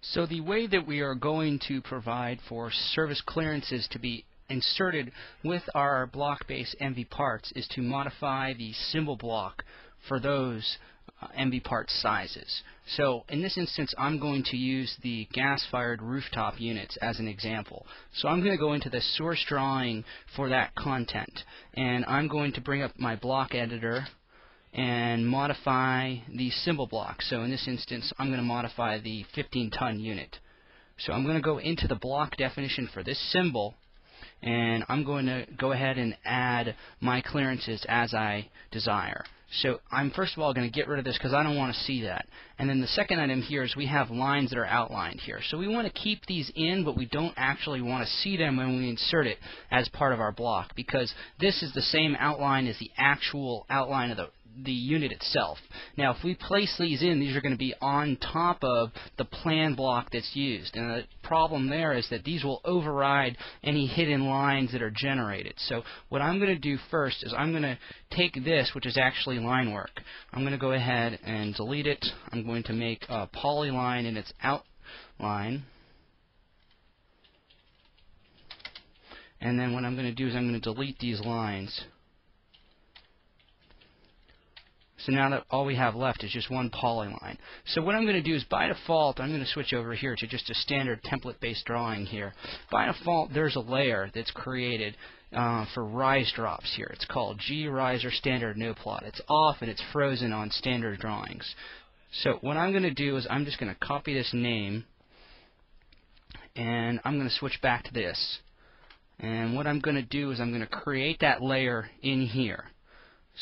So the way that we are going to provide for service clearances to be inserted with our block-based MV parts is to modify the symbol block for those uh, MV part sizes. So in this instance, I'm going to use the gas-fired rooftop units as an example. So I'm going to go into the source drawing for that content, and I'm going to bring up my block editor and modify the symbol block. So in this instance, I'm going to modify the 15 ton unit. So I'm going to go into the block definition for this symbol and I'm going to go ahead and add my clearances as I desire. So I'm first of all going to get rid of this because I don't want to see that. And then the second item here is we have lines that are outlined here. So we want to keep these in, but we don't actually want to see them when we insert it as part of our block because this is the same outline as the actual outline of the, the unit itself. Now, if we place these in, these are going to be on top of the plan block that's used. And the problem there is that these will override any hidden lines that are generated. So what I'm going to do first is I'm going to take this, which is actually line work. I'm going to go ahead and delete it. I'm going to make a polyline in its outline. And then what I'm going to do is I'm going to delete these lines. So now that all we have left is just one polyline. So what I'm going to do is by default, I'm going to switch over here to just a standard template-based drawing here. By default, there's a layer that's created uh, for rise drops here. It's called G-Riser Standard No Plot. It's off and it's frozen on standard drawings. So what I'm going to do is I'm just going to copy this name and I'm going to switch back to this. And what I'm going to do is I'm going to create that layer in here.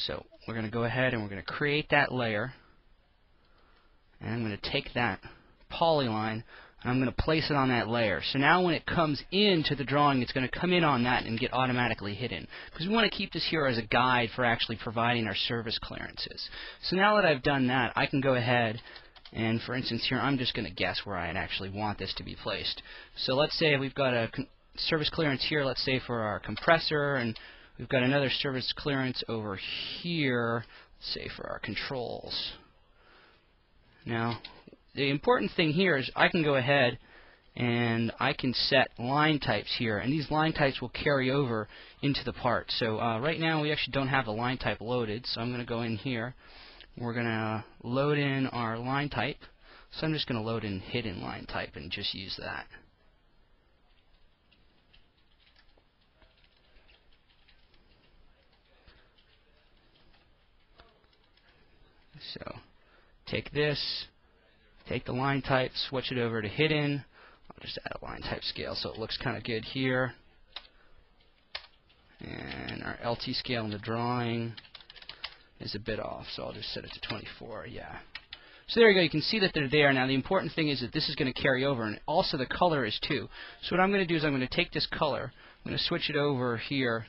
So we're going to go ahead and we're going to create that layer. And I'm going to take that polyline and I'm going to place it on that layer. So now when it comes into the drawing, it's going to come in on that and get automatically hidden. Because we want to keep this here as a guide for actually providing our service clearances. So now that I've done that, I can go ahead and for instance here, I'm just going to guess where I actually want this to be placed. So let's say we've got a service clearance here, let's say for our compressor, and We've got another service clearance over here, say for our controls. Now, the important thing here is I can go ahead and I can set line types here, and these line types will carry over into the part. So uh, right now we actually don't have the line type loaded, so I'm going to go in here. We're going to load in our line type. So I'm just going to load in hidden line type and just use that. So take this, take the line type, switch it over to hidden. I'll just add a line type scale so it looks kind of good here. And our LT scale in the drawing is a bit off, so I'll just set it to 24. Yeah. So there you go. You can see that they're there. Now the important thing is that this is going to carry over, and also the color is too. So what I'm going to do is I'm going to take this color, I'm going to switch it over here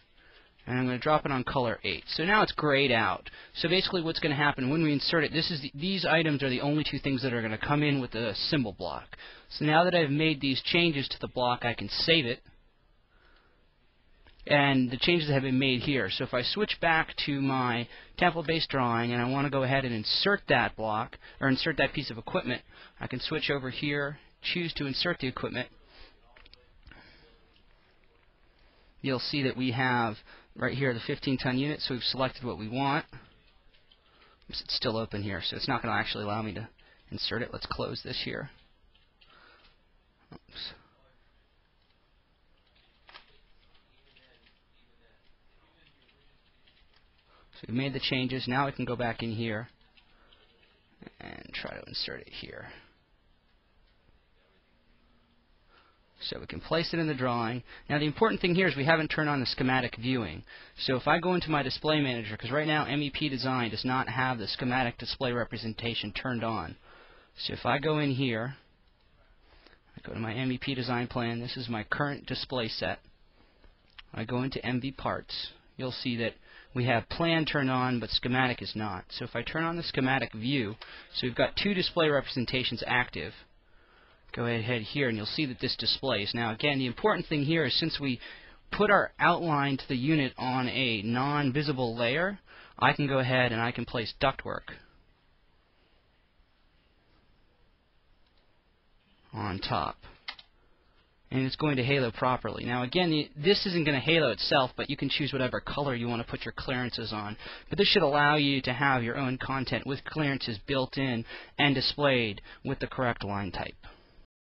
and I'm going to drop it on color 8. So now it's grayed out. So basically what's going to happen when we insert it, this is the, these items are the only two things that are going to come in with the symbol block. So now that I've made these changes to the block, I can save it. And the changes have been made here. So if I switch back to my template-based drawing and I want to go ahead and insert that block, or insert that piece of equipment, I can switch over here, choose to insert the equipment, you'll see that we have right here the 15 ton unit so we've selected what we want it's still open here so it's not going to actually allow me to insert it let's close this here Oops. So we've made the changes. Now we can go back in here and try to insert it here. So we can place it in the drawing. Now the important thing here is we haven't turned on the schematic viewing. So if I go into my display manager, because right now MEP Design does not have the schematic display representation turned on. So if I go in here, I go to my MEP Design plan, this is my current display set. I go into MV Parts, you'll see that we have plan turned on, but schematic is not. So if I turn on the schematic view, so we've got two display representations active go ahead here and you'll see that this displays. Now again, the important thing here is since we put our outline to the unit on a non-visible layer, I can go ahead and I can place ductwork on top and it's going to halo properly. Now again, this isn't going to halo itself, but you can choose whatever color you want to put your clearances on. But this should allow you to have your own content with clearances built in and displayed with the correct line type.